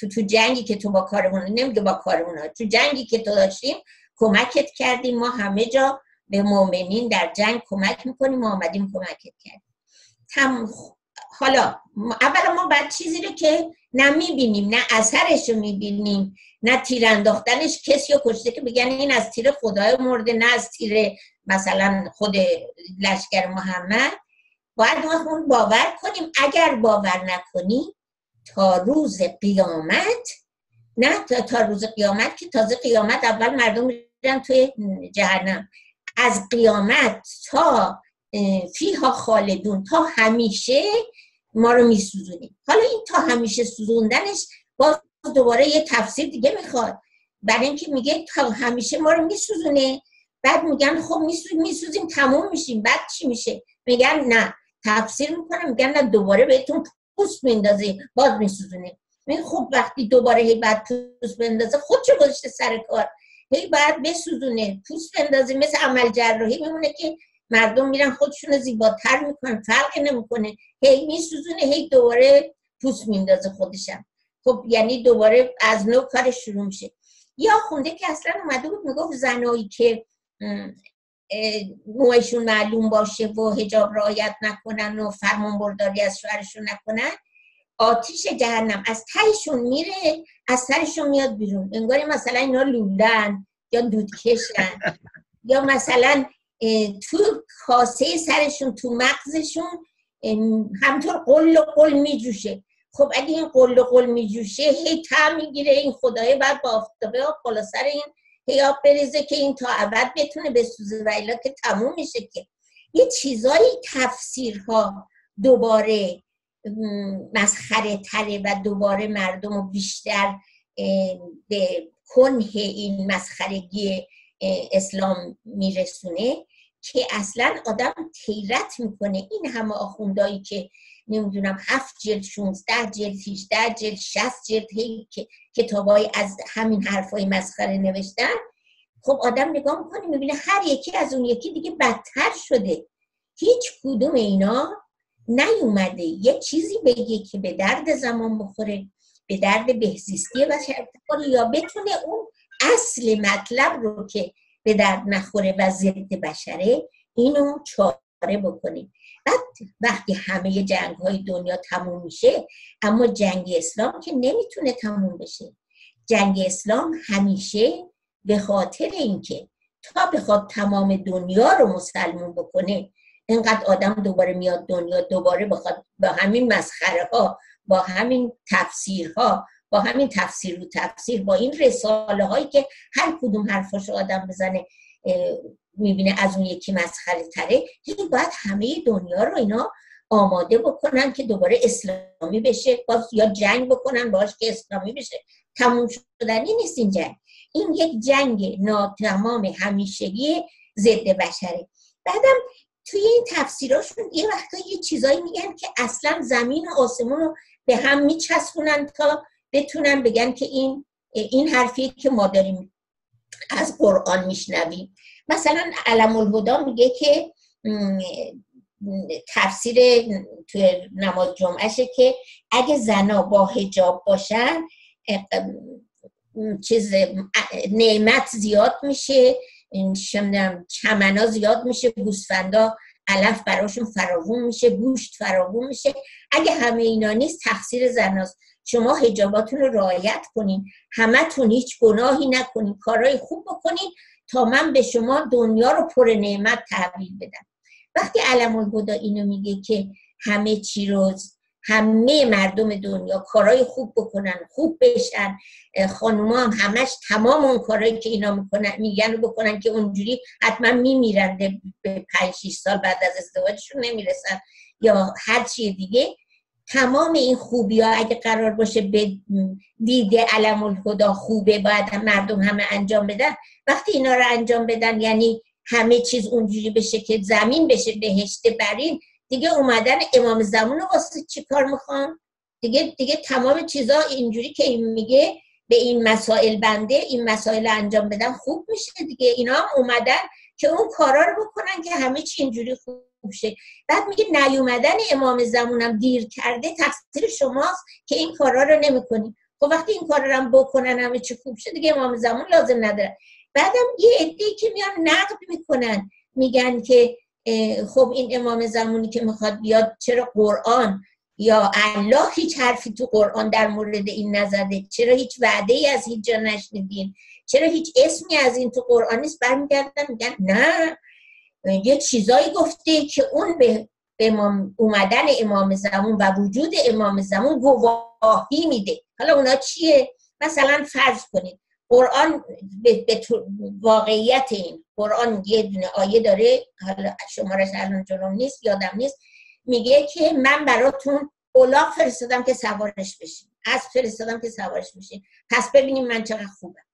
تو, تو جنگی که تو با کارمون نمیگه با کارمون تو جنگی که تو داشتیم کمکت کردیم. ما همه جا به مؤمنین در جنگ کمک می‌کنیم. ما آمدیم کمکت کردیم. تم حالا اولا ما بعد چیزی رو که نه می‌بینیم نه اثرش رو می‌بینیم. نه تیر انداختنش کسی رو کشته که بگن این از تیر خدای مرده نه از تیر مثلا خود لشکر محمد. باید ما اون باور کنیم. اگر باور نکنیم تا روز قیامت نه تا, تا روز قیامت که تازه قیامت اول مردم میرن توی جهنم. از قیامت تا فیها خالدون تا همیشه ما رو میسوزونیم حالا این تا همیشه سوزوندنش باز دوباره یه تفسیر دیگه می‌خواد. برای اینکه میگه تا همیشه ما رو میسوزونه. بعد میگن خب میسوزیم تموم میشیم. بعد چی میشه؟ میگن نه. تفسیر می‌کنه میگن نه دوباره بهتون پوست میندازه باز میسوزونه. میگن خب وقتی دوباره هی بعد پوست بندازه خودشو گذاشته سر کار؟ هی بعد بسوزونه پوست بندازه مثل عمل جراحی میمونه که مردم میرن خودشون زیباتر می‌کنن فرق نمی‌کنه. هی میسوزونه هی دوباره پوست میندازه خودشم. خب یعنی دوباره از نو کار شروع میشه. یا خونده که اصلا اومده بود می‌گفت زنایی که موهشون معلوم باشه و هجاب رعایت نکنن و فرمان برداری از شوهرشون نکنن آتیش جهنم. از تایشون میره از سرشون میاد بیرون. انگاری مثلا اینا لولن یا دودکشن. یا مثلا تو کاسه سرشون تو مغزشون همطور قل و قل میجوشه. خب اگه این قل و قل میجوشه هی تا می‌گیره این خدای بعد با آفتابه و سر این هیاب بریزه که این تا ابد بتونه بسوزه و ایلا که تموم میشه که. یه چیزایی تفسیرها دوباره مسخره تره و دوباره مردم رو بیشتر به کنه این مسخرگی اسلام میرسونه که اصلا آدم تیرت می‌کنه. این همه آخوندایی که نمی‌دونم هفت جلد 16 جلد 18 جلد 60 جلد که کتابای از همین حرفای مسخره نوشتن. خب آدم نگاه می‌کنه می‌بینه هر یکی از اون یکی دیگه بدتر شده. هیچ کدوم اینا نیومده. یه چیزی بگه که به درد زمان بخوره به درد بهزیستی و یا بتونه اون اصل مطلب رو که به درد نخوره و ضد بشره اینو چاره بکنیم. بعد وقتی همه جنگ های دنیا تموم میشه اما جنگ اسلام که نمی‌تونه تموم بشه. جنگ اسلام همیشه به خاطر اینکه تا بخواد تمام دنیا رو مسلمون بکنه اینقدر آدم دوباره میاد دنیا دوباره بخواد با همین مسخره ها با همین تفسیرها با همین تفسیر و تفسیر با این رساله هایی که هر کدوم حرفاش آدم بزنه. می‌بینه از اون یکی مسخره تره. این باید همه دنیا رو اینا آماده بکنن که دوباره اسلامی بشه باز یا جنگ بکنن باش که اسلامی بشه. تموم شدنی نیست این جنگ. این یک جنگ ناتمام همیشگی ضد بشره. بعدم توی این تفسیراشون یه وقتا یه چیزایی میگن که اصلا زمین و آسمون رو به هم میچسبونن تا بتونن بگن که این این حرفی که ما داریم از قرآن میشنویم مثلا علم الهدا میگه که تفسیر توی نماز جمعهشه که اگه زنا با هجاب باشن چیز نعمت زیاد میشه چمنا زیاد میشه گوسفندا علف براشون فراوون میشه گوشت فراوون میشه. اگه همه اینا نیست تقصیر زناست. شما هجاباتون رو رعایت کنین. همتون هیچ گناهی نکنین. کارهای خوب بکنین تا من به شما دنیا رو پر نعمت تحویل بدم. وقتی علم الهدا اینو میگه که همه چی رو همه مردم دنیا کارهای خوب بکنن خوب بشن. خانوما هم همش تمام اون کارهایی که اینا می‌کنن میگن رو بکنن که اونجوری حتما میمیرن به پنج سال بعد از ازدواجشون نمی‌رسن. یا هر چیه دیگه. تمام این خوبی ها اگه قرار باشه به دیده علم الهدا خوبه باید مردم همه انجام بدن. وقتی اینا رو انجام بدن یعنی همه چیز اونجوری بشه که زمین بشه بهشت برین دیگه اومدن امام زمان رو واسه چی کار می‌خوان؟ دیگه دیگه تمام چیزا اینجوری که این میگه به این مسائل بنده این مسائل انجام بدن خوب میشه دیگه. اینا هم اومدن که اون کارا رو بکنن که همه چی اینجوری خوب شه. بعد میگه نیومدن امام زمانم دیر کرده تقصیر شماست که این کارا رو نمی‌کنی خب وقتی این کارا رو هم بکنن همه چی خوب شه دیگه امام زمان لازم نداره. بعدم یه عده که میان نقد می‌کنن. میگن که خب این امام زمانی که می‌خواد بیاد چرا قرآن؟ یا الله هیچ حرفی تو قرآن در مورد این نزده؟ چرا هیچ وعده ای از هیچ جا نشنیدین؟ چرا هیچ اسمی از این تو قرآن نیست؟ برمیگردن میگن نه. یه چیزایی گفته که اون به امام اومدن امام زمان و وجود امام زمان گواهی میده. حالا اونا چیه؟ مثلا فرض کنید. قرآن به, واقعیت این. قرآن یه دونه آیه داره حالا شمارش الان جلوم نیست یادم نیست. میگه که من براتون اولاق فرستادم که سوارش بشین. از فرستادم که سوارش بشین. پس ببینیم من چقدر خوبم.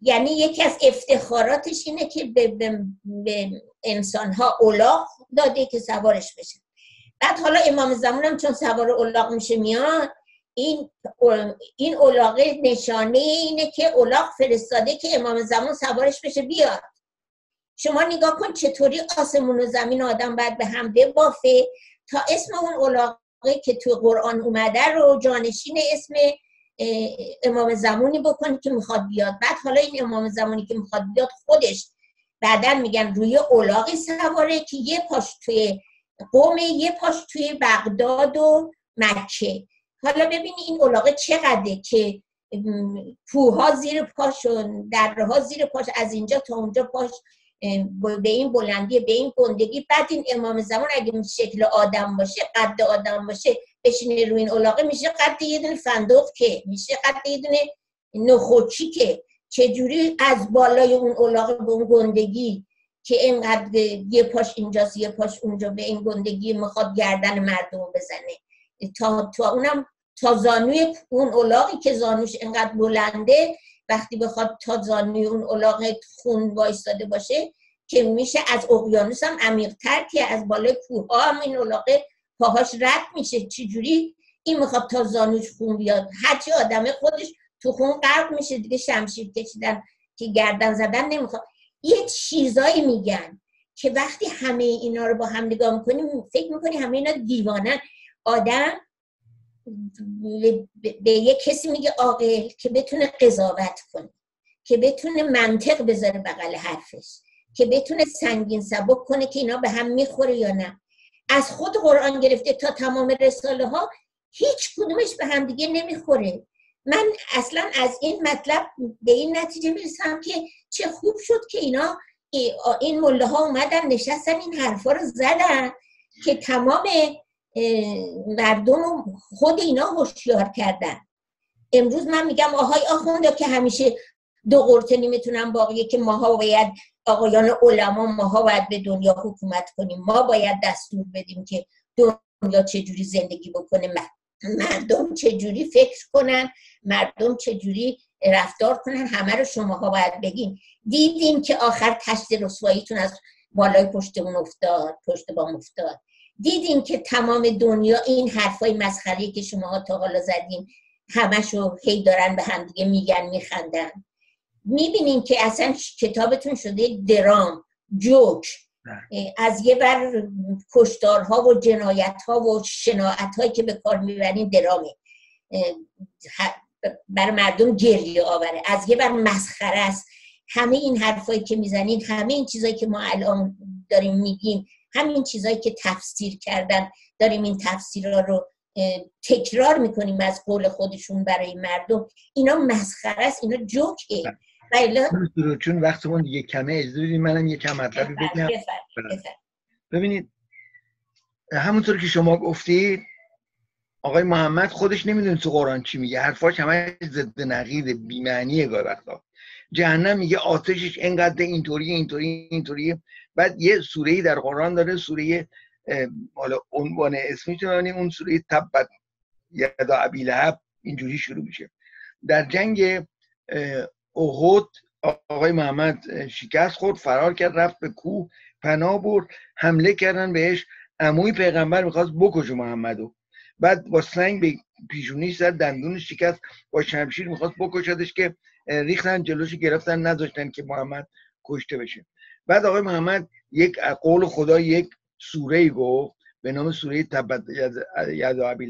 یعنی یکی از افتخاراتش اینه که به, به, به انسان ها اولاق داده که سوارش بشن. بعد حالا امام زمانم چون سوار اولاق میشه میاد این این اولاغه نشانه اینه که اولاغ فرستاده که امام زمان سوارش بشه بیاد. شما نگاه کن چطوری آسمون و زمین آدم باید به هم ببافه. تا اسم اون اولاغه که تو قرآن اومده رو جانشین اسم امام زمانی بکنی که می‌خواد بیاد. بعد حالا این امام زمانی که می‌خواد بیاد خودش بعدا میگن روی اولاغی سواره که یه پاش توی قوم یه پاش توی بغداد و مکه. حالا ببینی این علاقه چقدره که کوها زیر پاشون درها زیر پاش از اینجا تا اونجا پاش به این بلندی به این گندگی. بعد این امام زمان اگه شکل آدم باشه قد آدم باشه بشینه روی این علاقه میشه قد یه دونه فندق که میشه قد یه دونه نخوچی که. چجوری از بالای اون علاقه به اون گندگی که اینقدر یه پاش اینجاست یه پاش اونجا به این گندگی می‌خواد گردن مردم بزنه؟ تا, تا اونم تا زانوی اون اولاقی که زانوش انقدر بلنده وقتی بخواد تا زانوی اون اولاق خون وایستاده باشه که میشه از اقیانوس هم عمیقتر که از بالای کوه ها هم این اولاقه پاهاش رد میشه. چجوری؟ این می‌خواد تا زانوش خون بیاد. هرچی آدمه خودش تو خون غرق میشه دیگه. شمشیر کشیدن که گردن زدن نمی‌خواد. یه چیزایی میگن که وقتی همه اینا رو با هم نگاه می‌کنیم فکر می‌کنی همه اینا دیوانن. آدم به یه کسی میگه عاقل که بتونه قضاوت کنه که بتونه منطق بذاره بغل حرفش که بتونه سنگین سبک کنه که اینا به هم می‌خوره یا نه. از خود قرآن گرفته تا تمام رساله ها هیچ کدومش به هم دیگه نمی‌خوره. من اصلا از این مطلب به این نتیجه می‌رسم که چه خوب شد که اینا این مله ها اومدن نشستن این حرفا رو زدن که تمام مردم خود اینا هوشیار کردن. امروز من میگم آهای آخونده که همیشه دو قرطه نمی‌تونن باقیه که ماها باید آقایان علما ماها باید به دنیا حکومت کنیم. ما باید دستور بدیم که دنیا چجوری زندگی بکنه مردم چجوری فکر کنن مردم چجوری رفتار کنن همه رو شماها باید بگین. دیدیم که آخر تشت رسواییتون از بالای پشتمون افتاد پشت بام افتاد. دیدیم که تمام دنیا این حرفای مسخری که شماها تا حالا زدیم همشو هی دارن به همدیگه میگن میخندن؟ می‌بینیم که اصلا کتابتون شده درام جوک. بله. از یه بر کشتارها و جنایتها و شناعت هایی که به کار می‌برین درامه. بر مردم گریه آوره. از یه بر مسخره است. همه این حرفایی که می‌زنین همه این چیزایی که ما الان داریم میگیم همین چیزایی که تفسیر کردن داریم این تفسیرها رو تکرار می‌کنیم از قول خودشون برای مردم. اینا مسخره است اینا جوکه. بله. چون وقتمون دیگه کمه. اجازه بدید منم یه کم مطلبی بگم. بله. ببینید همونطور که شما گفتید آقای محمد خودش نمی‌دونه تو قرآن چی میگه. حرفاش همه ضد نقید بیمعنیه گاهی وقتا. جهنم میگه آتشش اینقدر اینطوری اینطوری اینطوری بعد یه سوره ای در قرآن داره سوره حالا عنوان اسمی اون سوره تبت یدا ابی لهب اینجوری شروع میشه. در جنگ احد آقای محمد شکست خورد فرار کرد رفت به کوه پناه برد حمله کردن بهش. عموی پیغمبر می‌خواست بکشه محمدو بعد با سنگ به پیشونیش زد دندونش شکست با شمشیر می‌خواست بکشدش که ریختن جلوش گرفتن نذاشتن که محمد کشته بشه. بعد آقای محمد یک قول خدا یک سوره گفت به نام سوره تبت ید ابی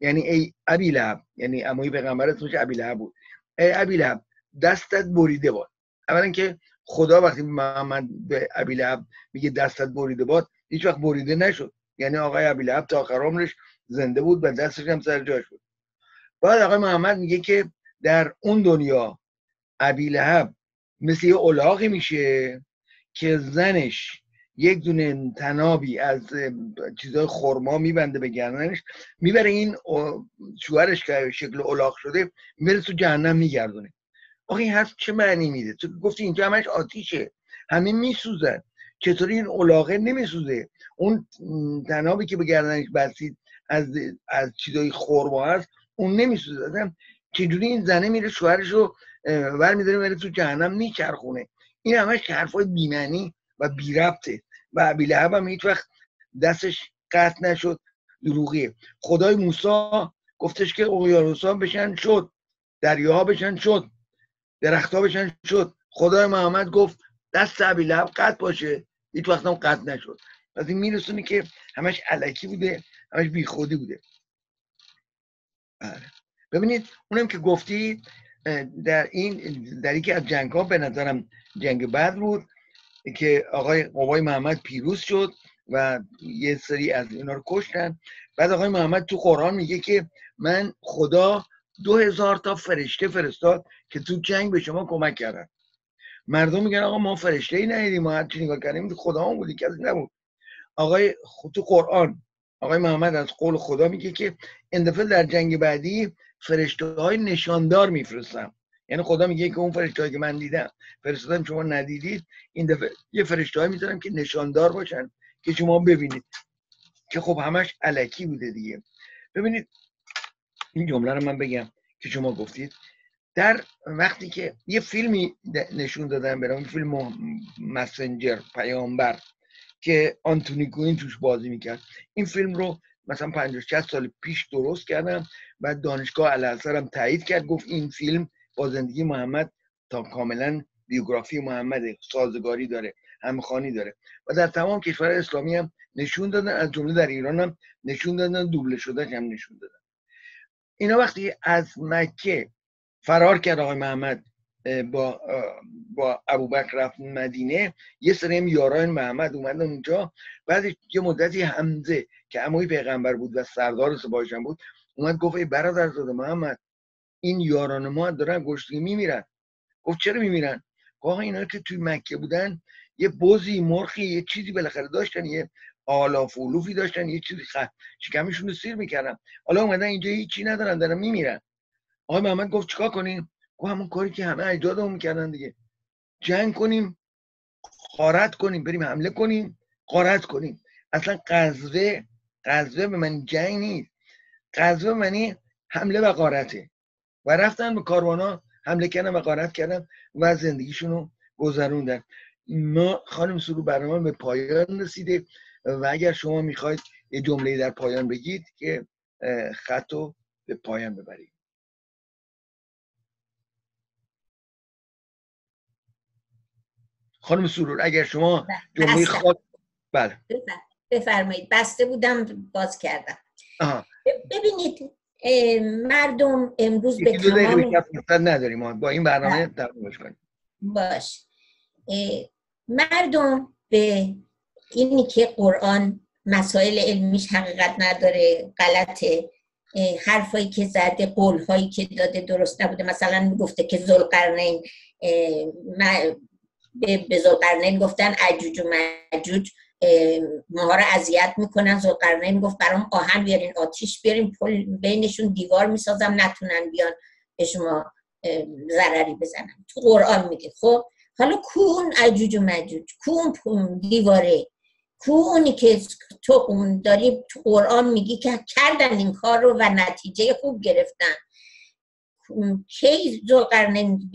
یعنی ای ابی لهب یعنی اموی پیغمبر اسمش ابی بود. ای ابی لهب دستت بریده باد. اولا که خدا وقتی محمد به ابی لهب میگه دستت بریده باد هیچ وقت بریده نشد. یعنی آقای ابی لهب تا آخر عمرش زنده بود و دستش هم سر جاش بود. بعد آقای محمد میگه که در اون دنیا ابی لهب مثل یه الاغی میشه. که زنش یک دونه تنابی از چیزای خرما میبنده به گردنش می‌بره این شوهرش که شکل الاغ شده می‌بره تو جهنم میگردونه. آخه این حرف چه معنی میده؟ تو گفتی اینجا همش آتیشه. همه میسوزن. چطوری این الاغه نمیسوزه؟ اون تنابی که به گردنش بستید از از چیزای خرما هست اون نمیسوزه. چجوری این زنه میره شوهرش رو ور میداره میره تو جهنم میچرخونه؟ این همش حرفای بیمعنی و بی ربطه و ابی لهب هم هیچ وقت دستش قطع نشد دروغیه. خدای موسی گفتش که اقیانوسا بشن شد دریاها بشن شد درختها بشن شد. خدای محمد گفت دست ابی لهب قطع باشه هیچ وقت هم قطع نشد. پس این میرسونه که همش علکی بوده همش بیخودی بوده. بله. ببینید اونم که گفتید در این در یکی از جنگ ها به نظرم جنگ بدر بود که آقای قوای محمد پیروز شد و یه سری از اینا رو کشتن. بعد آقای محمد تو قرآن میگه که من خدا دو هزار تا فرشته فرستاد که تو جنگ به شما کمک کردن. مردم میگن آقا ما فرشته ای ندیدیم ما هرچی نگاه کردیم خدا هم بودی کسی نبود. آقای تو قرآن آقای محمد از قول خدا میگه که این دفعه در جنگ بعدی فرشته های نشاندار میفرستم. یعنی خدا میگه که اون فرشته که من دیدم فرستادم شما ندیدید؟ این دفعه یه فرشته می‌ذارم که نشاندار باشن که شما ببینید. که خب همش علکی بوده دیگه. ببینید این جمله رو من بگم که شما گفتید. در وقتی که یه فیلمی نشون دادن برام فیلم مسنجر پیامبر که آنتونی کوین توش بازی می‌کرد. این فیلم رو مثلا 50 60 سال پیش درست کردم و دانشگاه الازهر هم تایید کرد گفت این فیلم با زندگی محمد تا کاملا بیوگرافی محمد سازگاری داره همخانی داره. و در تمام کشور اسلامی هم نشون دادن از جمله در ایران هم نشون دادن دوبله شده هم نشون دادن. اینا وقتی از مکه فرار کرد آقای محمد با با ابوبکر رفت مدینه. یه سری هم یاران محمد اومدن اونجا. بعد یه مدتی حمزه که عموی پیغمبر بود و سردار سپاهشان بود اومد گفت ای برادر زاده محمد این یاران ما دارن گشتگی میمیرن. گفت چرا میمیرن؟ گفت اینا که توی مکه بودن یه بزی مرخی یه چیزی بالاخره داشتن یه آلاف علوفی داشتن یه چیزی خ... شکمشون رو سیر می‌کردن. حالا اومدن اینجا هیچی ندارن دارن میمیرن. آقای محمد گفت چیکار کنیم؟ گفت همون کاری که همه اجدادمون می‌کردن دیگه. جنگ کنیم خارت کنیم بریم حمله کنیم قارت کنیم. اصلا قزوه قزوه به من جنگ نیست. قزوه منی حمله و قارته و رفتن به کاروانا حمله کردن و قارت کردن و زندگیشونو گذروندن. ما خانم سرو برنامه به پایان رسیده و اگر شما می‌خواید یه جمله در پایان بگید که خطو به پایان ببرید. خانم سرور اگر شما بله، جمله خود بله. بفرمایید. بسته بودم باز کردم. ببینید مردم امروز به تمام نداریم. با این برنامه تمامش کنیم. باش. مردم به اینی که قرآن مسائل علمیش حقیقت نداره غلطه حرفایی که زده قولهایی که داده درست نبوده. مثلا می‌گفته که زلقرنین به زلقرنین گفتن عجوج و مجوج ماها رو اذیت می‌کنن. زلقرنین گفت برام آهن بیارین آتیش بیارین پل بینشون دیوار می‌سازم نتونن بیان به شما ضرری بزنن. تو قرآن میگه. خب حالا کون عجوج و مجوج کون دیواره؟ کو اونی که تو اون داری؟ تو قرآن میگی که کردن این کار رو و نتیجه خوب گرفتن. کی زلقرنین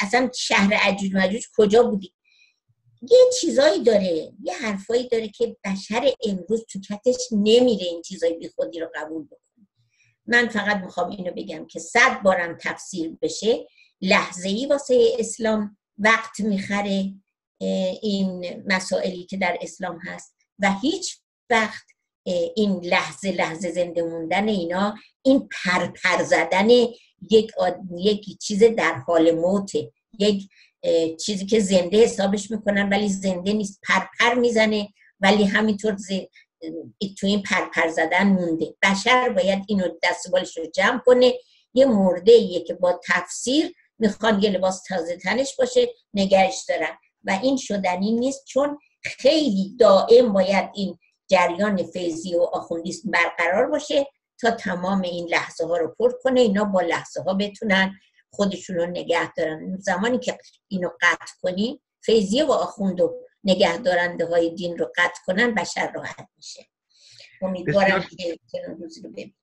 اصلا شهر عجوج مجوج کجا بودی؟ یه چیزایی داره یه حرفایی داره که بشر امروز تو کتش نمیره این چیزای بی خودی رو قبول بکنه. من فقط می‌خوام اینو بگم که صد بارم تفسیر بشه لحظه ای واسه اسلام وقت می‌خره این مسائلی که در اسلام هست و هیچ وقت این لحظه لحظه زنده موندن اینا این پرپر زدن یک, یک چیز در حال موته یک چیزی که زنده حسابش می‌کنن ولی زنده نیست پرپر می‌زنه ولی همینطور ز... تو این پرپر زدن مونده. بشر باید اینو دستبالش رو جمع کنه. یه مرده ایه که با تفسیر می‌خوان یه لباس تازه تنش باشه نگهش دارن. و این شدنی نیست چون خیلی دائم باید این جریان فیضی و آخوندیسم برقرار باشه. تا تمام این لحظه ها رو پر کنه اینا با لحظه ها بتونن خودشون رو نگه دارن. زمانی که اینو قطع کنی فیضیه و آخوند و نگه دارنده های دین رو قطع کنن بشر راحت میشه. امیدوارم که روزی رو ببین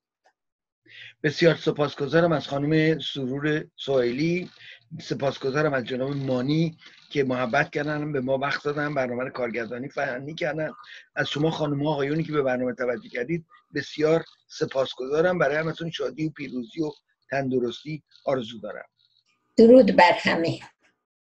بسیار سپاسگزارم از خانم سرور سوئیلی سپاسگزارم از جناب مانی که محبت کردن به ما وقت دادن برنامه کارگردانی فهمی کردن. از شما خانم آقایونی که به برنامه توجه کردید بسیار سپاسگزارم. برای همتون شادی و پیروزی و تندرستی آرزو دارم. درود بر همه.